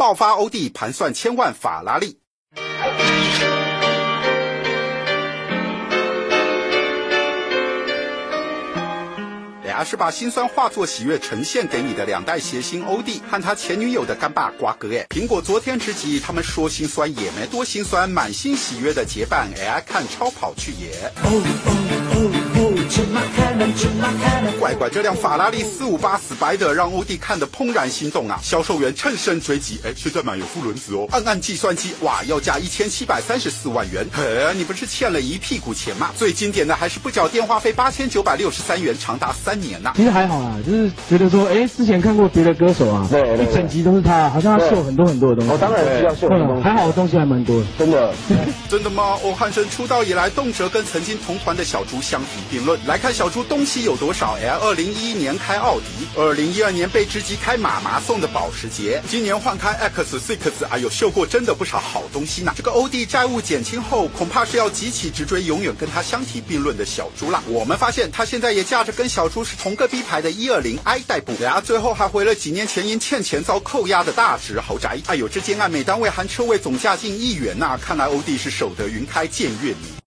爆发欧弟盘算千万法拉利。俩是把心酸化作喜悦呈现给你的两代谐星欧弟和他前女友的干爸瓜哥哎。苹果昨天之际，他们说心酸也没多心酸，满心喜悦的结伴 AI 看超跑去耶。乖乖，这辆法拉利四五八 Spider 让欧弟看得怦然心动啊！销售员趁胜追击，哎，现在买有副轮子哦。按按计算机，哇，要价一千七百三十四万元。嘿，你不是欠了一屁股钱吗？最经典的还是不缴电话费八千九百六十三元，长达三年呐。其实还好啦，就是觉得说，哎，之前看过别的歌手啊，对对一整集都是他，好像他秀很多很多的东西。哦，当然是要秀很多东西，还好东西还蛮多的，真的。真的吗？欧汉声出道以来，动辄跟曾经同团的小猪相提并论。来看小猪东西有多少？哎，二零一一年开奥迪，二零一二年被直击开马麻送的保时捷，今年换开 X Six，哎呦，秀过真的不少好东西呢。这个欧弟债务减轻后，恐怕是要急起直追永远跟他相提并论的小猪啦。我们发现他现在也驾着跟小猪是同个 B 牌的一二零 i 代步，然后最后还回了几年前因欠钱遭扣押的大直豪宅。哎呦，这间案每单位含车位总价近亿元呐，看来欧弟是守得云开见月明。